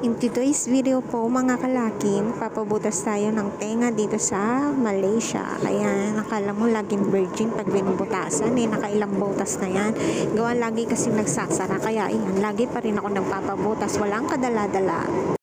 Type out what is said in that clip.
In today's video po mga kalaki, papabutas tayo ng tenga dito sa Malaysia. Kaya nakala mo laging virgin pag binubutasan eh, nakailang butas na yan. Gawa lagi kasi nagsasara, kaya ayan, lagi pa rin ako nagpapabutas, walang kadala-dala.